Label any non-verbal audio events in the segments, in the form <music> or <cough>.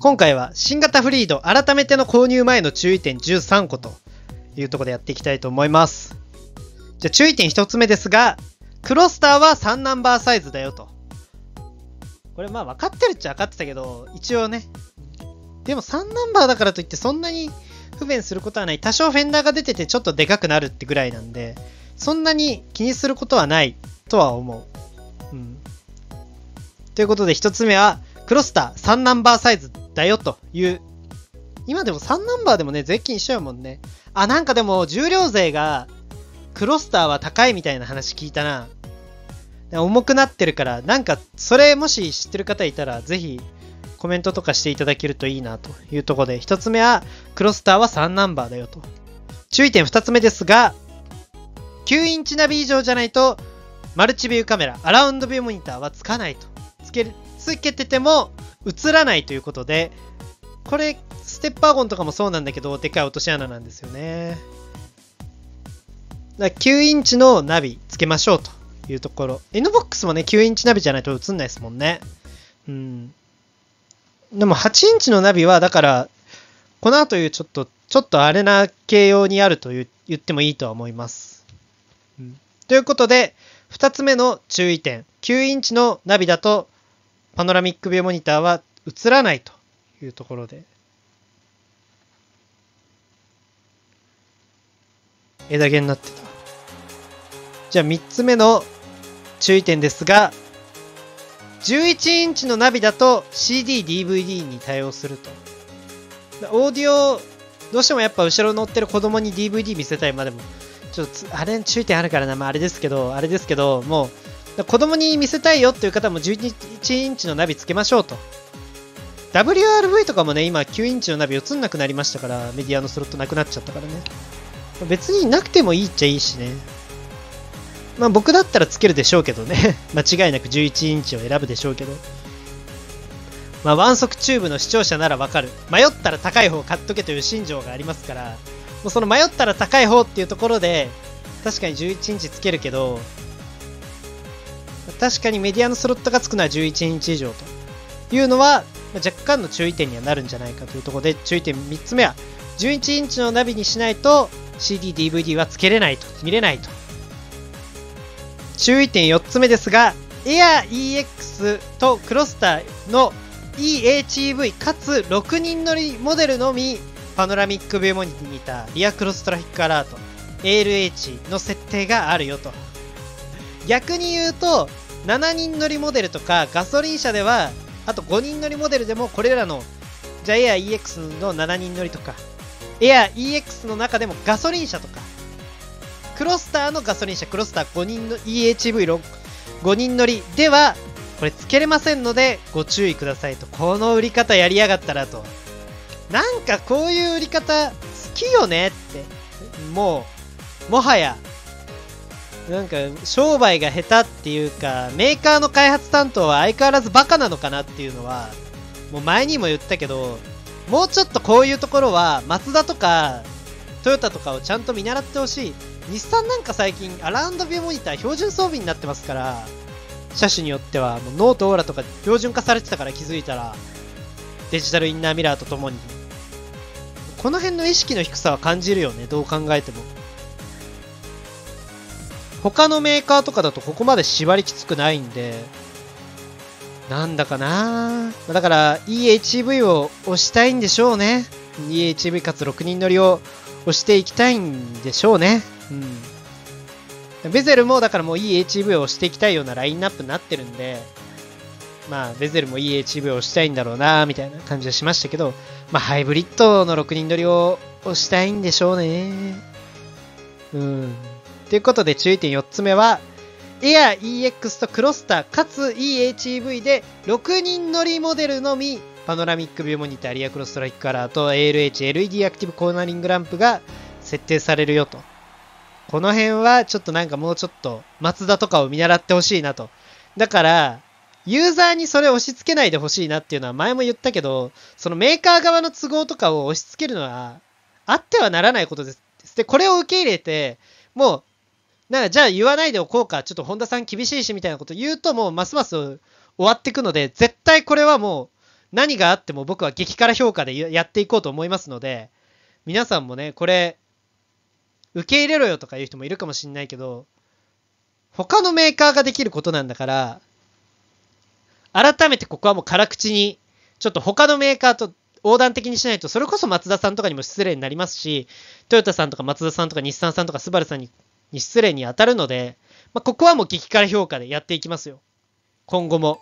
今回は新型フリード改めての購入前の注意点13個というところでやっていきたいと思います。じゃあ注意点1つ目ですが、クロスターは3ナンバーサイズだよと。これまあ分かってるっちゃ分かってたけど、一応ね。でも3ナンバーだからといってそんなに不便することはない。多少フェンダーが出ててちょっとでかくなるってぐらいなんで、そんなに気にすることはないとは思う。うん。ということで1つ目は、クロスター3ナンバーサイズだよという。今でも3ナンバーでもね、税金一緒やもんね。あ、なんかでも重量税がクロスターは高いみたいな話聞いたな。重くなってるから、なんかそれもし知ってる方いたら、ぜひコメントとかしていただけるといいなというところで、1つ目はクロスターは3ナンバーだよと。注意点2つ目ですが、9インチナビ以上じゃないと、マルチビューカメラ、アラウンドビューモニターはつかないと。つける、つけてても映らないということで、これ、ステップワゴンとかもそうなんだけど、でかい落とし穴なんですよね。だから9インチのナビつけましょうというところ。NBOX もね、9インチナビじゃないと映んないですもんね。うん。でも8インチのナビは、だから、この後いうちょっと、ちょっとあれな形容にあると言言ってもいいとは思います。うん、ということで、2つ目の注意点。9インチのナビだと、パノラミックビューモニターは映らないというところで。枝毛になってた。じゃあ3つ目の注意点ですが、11インチのナビだと CD、DVD に対応すると。オーディオ、どうしてもやっぱ後ろ乗ってる子供に DVD 見せたい。までも、ちょっとあれ注意点あるからな。まああれですけど、あれですけど、もう、子供に見せたいよっていう方も11インチのナビつけましょうと。WRV とかもね、今9インチのナビ映んなくなりましたから、メディアのスロットなくなっちゃったからね。別になくてもいいっちゃいいしね。まあ僕だったらつけるでしょうけどね。<laughs> 間違いなく11インチを選ぶでしょうけど。まあワンソクチューブの視聴者ならわかる。迷ったら高い方買っとけという信条がありますから、もうその迷ったら高い方っていうところで、確かに11インチつけるけど、確かにメディアのスロットがつくのは11インチ以上というのは、若干の注意点にはなるんじゃないかというところで、注意点3つ目は、11インチのナビにしないと CD、DVD はつけれないと、見れないと。注意点4つ目ですが、Air EX とクロスターの EHEV かつ6人乗りモデルのみパノラミックビューモニターリアクロストラフィックアラート ALH の設定があるよと逆に言うと7人乗りモデルとかガソリン車ではあと5人乗りモデルでもこれらのじゃあ Air EX の7人乗りとか Air EX の中でもガソリン車とかクロスターのガソリン車クロスター5人の EHV5 人乗りではこれつけれませんのでご注意くださいと。この売り方やりやがったらと。なんかこういう売り方好きよねって。もうもはやなんか商売が下手っていうかメーカーの開発担当は相変わらずバカなのかなっていうのはもう前にも言ったけどもうちょっとこういうところはマツダとかトヨタとかをちゃんと見習ってほしい。日産なんか最近アラウンドビューモニター標準装備になってますから車種によってはもうノートオーラとか標準化されてたから気づいたらデジタルインナーミラーとともに。この辺の意識の低さは感じるよねどう考えても。他のメーカーとかだとここまで縛りきつくないんでなんだかなだから EHEV を押したいんでしょうね EHEV かつ6人乗りを押していきたいんでしょうねうんベゼルもだからもういい HV を押していきたいようなラインナップになってるんで、まあベゼルもいい HV を押したいんだろうなみたいな感じはしましたけど、まあハイブリッドの6人乗りを押したいんでしょうね。うん。ということで注意点4つ目は、Air EX とクロスターかつ EHEV で6人乗りモデルのみパノラミックビューモニターリアクロストライクカラーと ALH LED アクティブコーナリングランプが設定されるよと。この辺はちょっとなんかもうちょっと松田とかを見習ってほしいなと。だから、ユーザーにそれを押し付けないでほしいなっていうのは前も言ったけど、そのメーカー側の都合とかを押し付けるのはあってはならないことです。で、これを受け入れて、もう、なんかじゃあ言わないでおこうか、ちょっと本田さん厳しいしみたいなこと言うともうますます終わっていくので、絶対これはもう何があっても僕は激辛評価でやっていこうと思いますので、皆さんもね、これ、受け入れろよとか言う人もいるかもしんないけど、他のメーカーができることなんだから、改めてここはもう辛口に、ちょっと他のメーカーと横断的にしないと、それこそ松田さんとかにも失礼になりますし、トヨタさんとか松田さんとか日産さんとかスバルさんにに失礼に当たるので、まあ、ここはもう激辛評価でやっていきますよ。今後も。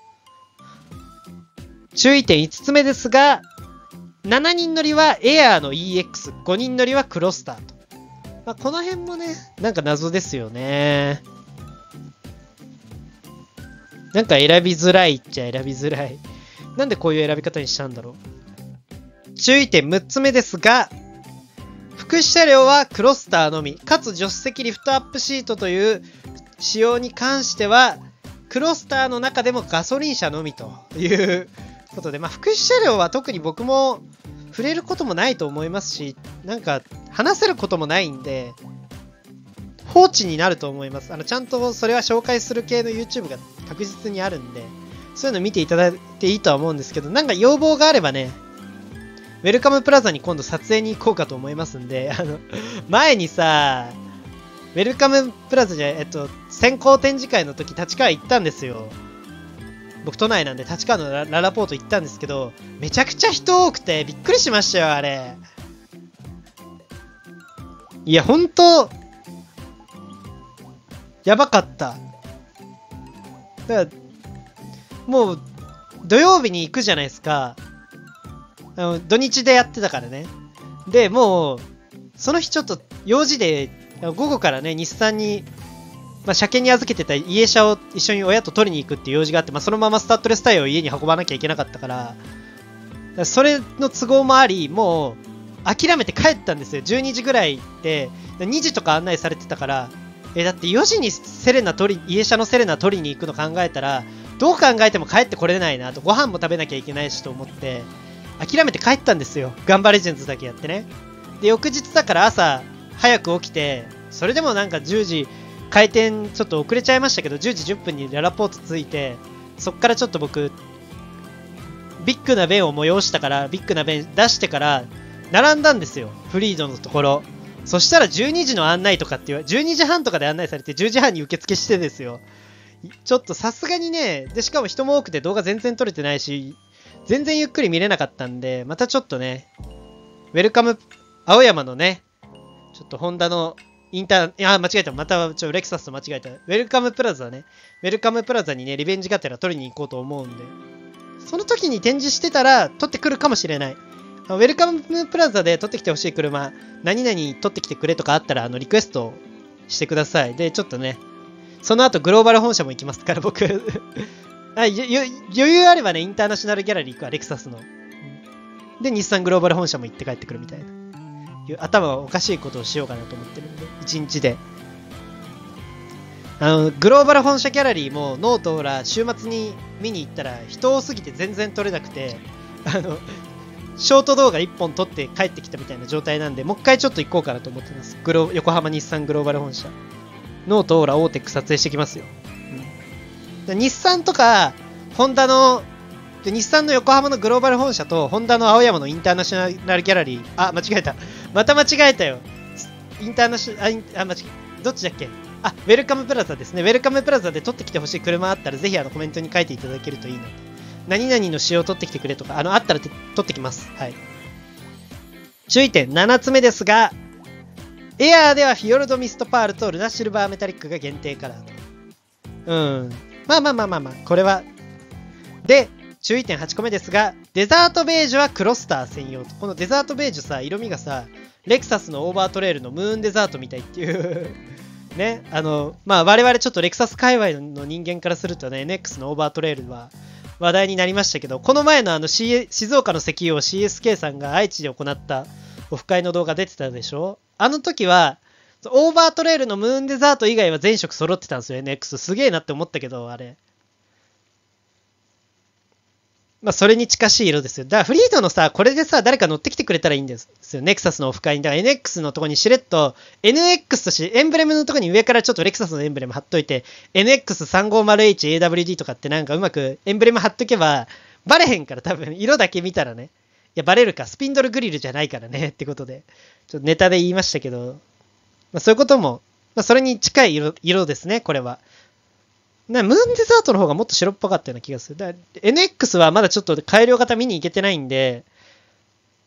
注意点5つ目ですが、7人乗りはエアーの EX、5人乗りはクロスターと。まあ、この辺もね、なんか謎ですよね。なんか選びづらいっちゃ選びづらい。なんでこういう選び方にしたんだろう。注意点6つ目ですが、副車両はクロスターのみ、かつ助手席リフトアップシートという仕様に関しては、クロスターの中でもガソリン車のみということで、まあ、副祉車両は特に僕も触れることもないと思いますし、なんか話せることもないんで、放置になると思います。あの、ちゃんとそれは紹介する系の YouTube が確実にあるんで、そういうの見ていただいていいとは思うんですけど、なんか要望があればね、ウェルカムプラザに今度撮影に行こうかと思いますんで、あの、前にさ、ウェルカムプラザじゃ、えっと、先行展示会の時立川行ったんですよ。僕都内なんで立川のラララポート行ったんですけど、めちゃくちゃ人多くてびっくりしましたよ、あれ。いや、ほんと、やばかった。だから、もう、土曜日に行くじゃないですか。土日でやってたからね。で、もう、その日ちょっと用事で、午後からね、日産に、まあ、車検に預けてた家車を一緒に親と取りに行くっていう用事があって、まあ、そのままスタッドレスタイヤを家に運ばなきゃいけなかったから、からそれの都合もあり、もう、諦めて帰ったんですよ。12時ぐらいで、2時とか案内されてたから、え、だって4時にセレナ取り、家車のセレナ取りに行くの考えたら、どう考えても帰ってこれないなと、ご飯も食べなきゃいけないしと思って、諦めて帰ったんですよ。ガンバレジェンズだけやってね。で、翌日だから朝、早く起きて、それでもなんか10時、開店ちょっと遅れちゃいましたけど、10時10分にララポート着いて、そっからちょっと僕、ビッグな弁を催したから、ビッグな弁出してから、並んだんですよ。フリードのところ。そしたら12時の案内とかって言わ、12時半とかで案内されて10時半に受付してですよ。ちょっとさすがにね、で、しかも人も多くて動画全然撮れてないし、全然ゆっくり見れなかったんで、またちょっとね、ウェルカム、青山のね、ちょっとホンダのインター、いや、間違えた。また、ちょ、レクサスと間違えた。ウェルカムプラザね。ウェルカムプラザにね、リベンジがてら取りに行こうと思うんで。その時に展示してたら、取ってくるかもしれない。ウェルカムプラザで取ってきてほしい車、何々取ってきてくれとかあったら、あの、リクエストしてください。で、ちょっとね、その後グローバル本社も行きますから、僕あ余裕あればね、インターナショナルギャラリー行くわ、レクサスの。で、日産グローバル本社も行って帰ってくるみたいな。頭はおかしいことをしようかなと思ってるんで、1日で。あの、グローバル本社ギャラリーもノートほら、週末に見に行ったら人多すぎて全然撮れなくて、あの、ショート動画1本撮って帰ってきたみたいな状態なんで、もう一回ちょっと行こうかなと思ってます。グロ横浜日産グローバル本社。ノートオーラオーテック撮影してきますよ。日産とか、ホンダの、日産の横浜のグローバル本社と、ホンダの青山のインターナショナルギャラリー、あ、間違えた。また間違えたよ。インターナショナル、あ、間違え、どっちだっけ？あ、ウェルカムプラザですね。ウェルカムプラザで撮ってきてほしい車あったら、ぜひあのコメントに書いていただけるといいな何々の仕様を取ってきてくれとか、あの、あったら取ってきます。はい。注意点7つ目ですが、エアーではフィヨルドミストパールとルナシルバーメタリックが限定カラーと。うん。まあまあまあまあまあ、これは。で、注意点8個目ですが、デザートベージュはクロスター専用と。このデザートベージュさ、色味がさ、レクサスのオーバートレールのムーンデザートみたいっていう <laughs> ね、あの、まあ我々ちょっとレクサス界隈の人間からするとね、NX のオーバートレールは話題になりましたけど、この前のあの、C、静岡の石油を CSK さんが愛知で行ったオフ会の動画出てたでしょ？あの時は、オーバートレイルのムーンデザート以外は全色揃ってたんですよ、NX。すげえなって思ったけど、あれ。まあ、それに近しい色ですよ。だから、フリードのさ、これでさ、誰か乗ってきてくれたらいいんですよ。ネクサスのオフ会に。だから、NX のとこにしれっと、NX とし、エンブレムのとこに上からちょっとレクサスのエンブレム貼っといて、NX350HAWD とかってなんかうまくエンブレム貼っとけば、バレへんから多分、色だけ見たらね。いや、バレるか。スピンドルグリルじゃないからね。ってことで。ちょっとネタで言いましたけど。まあ、そういうことも、まあ、それに近い色色ですね、これは。なムーンデザートの方がもっと白っぽかったような気がする。だ NX はまだちょっと改良型見に行けてないんで、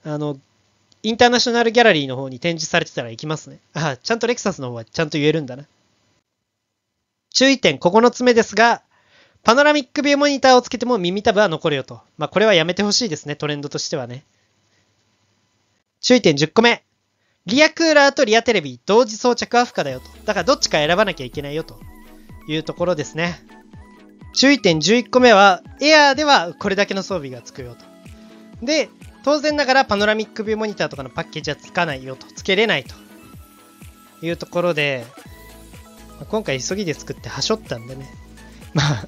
あの、インターナショナルギャラリーの方に展示されてたら行きますね。あ、ちゃんとレクサスの方はちゃんと言えるんだな。注意点9つ目ですが、パノラミックビューモニターをつけても耳たぶは残るよと。まあ、これはやめてほしいですね、トレンドとしてはね。注意点10個目。リアクーラーとリアテレビ同時装着は不可だよと。だからどっちか選ばなきゃいけないよというところですね。注意点11個目は、エアーではこれだけの装備がつくよと。で、当然ながらパノラミックビューモニターとかのパッケージはつかないよと。つけれないというところで、今回急ぎで作ってはしょったんでね。<laughs> まあ、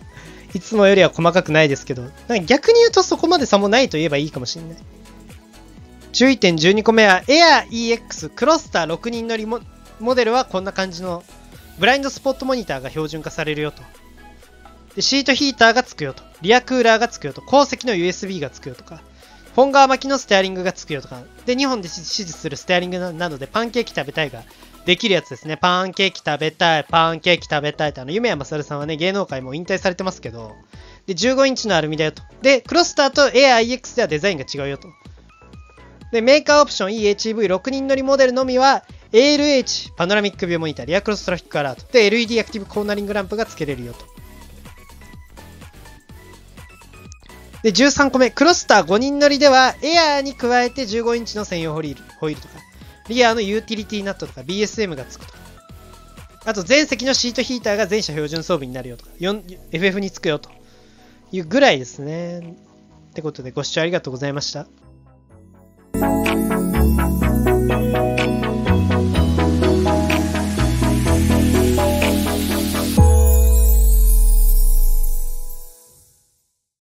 いつもよりは細かくないですけど、逆に言うとそこまで差もないと言えばいいかもしれない。注意点12個目は、Air EX クロスター6人乗りモデルはこんな感じのブラインドスポットモニターが標準化されるよと。で、シートヒーターがつくよと。リアクーラーがつくよと。鉱石の USB がつくよとか。本革巻きのステアリングがつくよとか。で、日本で支持するステアリングなので、パンケーキ食べたいができるやつですね。パンケーキ食べたい、パンケーキ食べたいって、あの、夢山るさんはね、芸能界も引退されてますけど、で、15インチのアルミだよと。で、クロスターと AIX ではデザインが違うよと。で、メーカーオプション EHEV6 人乗りモデルのみは、ALH パノラミックビューモニター、リアクロストラフィックアラート。で、LED アクティブコーナリングランプが付けれるよと。で、13個目、クロスター5人乗りでは、エアーに加えて15インチの専用ホイールホイールとか、リアのユーティリティナットとか BSM がつくとか。あと全席のシートヒーターが全車標準装備になるよとか、FF につくよというぐらいですね。ってことでご視聴ありがとうございました。